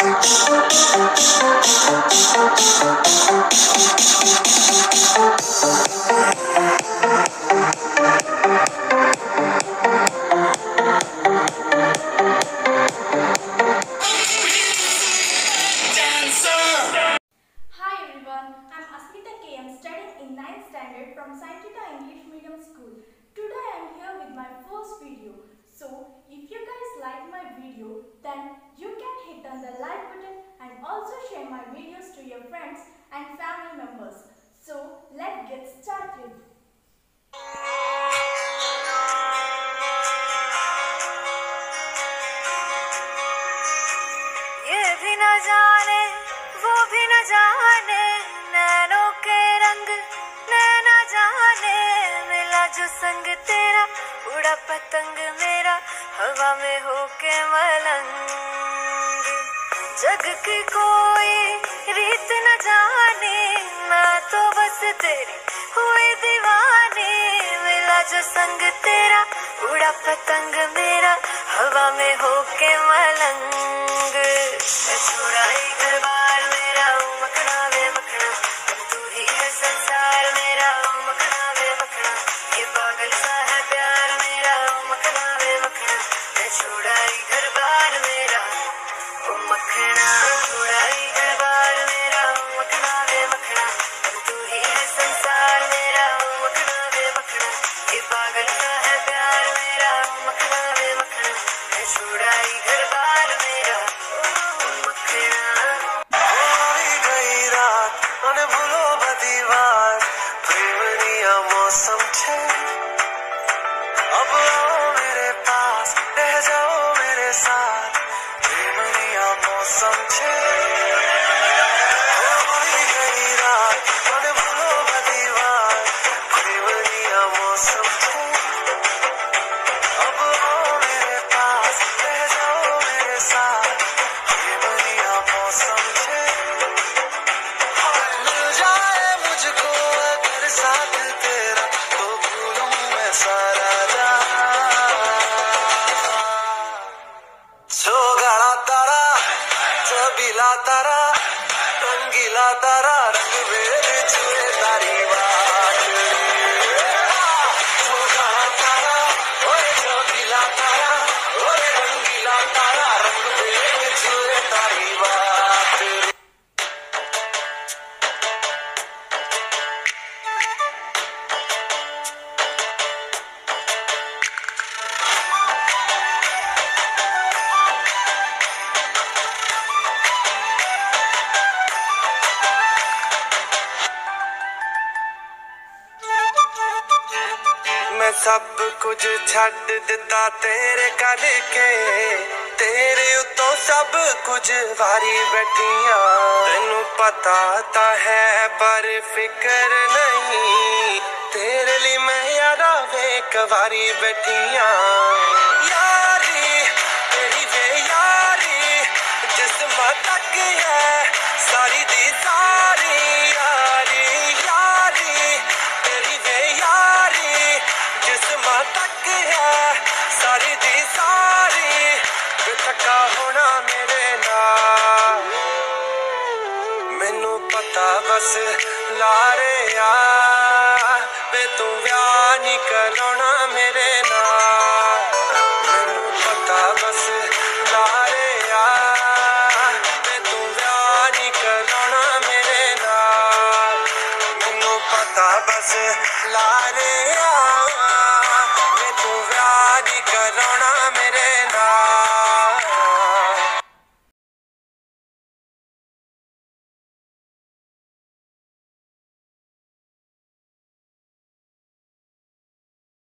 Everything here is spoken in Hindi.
from Saintita English Medium School. Today I'm here with videos to your friends and family members. So, let's get started. ये भी न जाने वो भी न जाने नैनों के रंग नैना जाने मिला जो संग तेरा उड़ा पतंग मेरा हवा में होके मलंग जग की कोई रीत न जाने, मैं तो बस तेरी हुई दीवाने। मिला जो संग तेरा, उड़ा पतंग मेरा, हवा में होके मलंग। साथ तेरा तो भूलूं मैं सारा सोगाड़ा तारा चबीला तारा रंगीला तारा, रंग भेद छुए तारी तारा चबीला तारा रंगीला तारा, रंग भेद तारी बात। ਮੈਂ ਸਭ ਕੁਝ ਛੱਡ ਦਿੱਤਾ ਤੇਰੇ ਕਰਕੇ ਤੇਰੇ ਉੱਤੋਂ ਸਭ ਕੁਝ ਵਾਰੀ ਬੈਠੀਆਂ ਤੈਨੂੰ ਪਤਾ ਤਾਂ ਹੈ ਪਰ ਫਿਕਰ ਨਹੀਂ ਤੇਰੇ ਲਈ ਮੈਂ ਯਾਰਾ ਵੇਖ ਵਾਰੀ ਬੈਠੀਆਂ ਵੇ ਹੋਣਾ ਮੇਰੇ ਨਾਲ। ਮੈਨੂੰ ਪਤਾ ਬਸ ਲਾਰੇ ਆ, ਵੇ ਤੂੰ ਵਿਆਹ ਨਹੀਂ ਕਰਾਉਣਾ ਮੇਰੇ ਨਾਲ। ਮੈਨੂੰ ਪਤਾ ਬਸ ਲਾਰੇ ਆ, ਵੇ ਤੂੰ ਵਿਆਹ ਨਹੀਂ ਕਰਾਉਣਾ ਮੇਰੇ ਨਾਲ। ਮੈਨੂੰ ਪਤਾ ਬਸ ਲਾਰੇ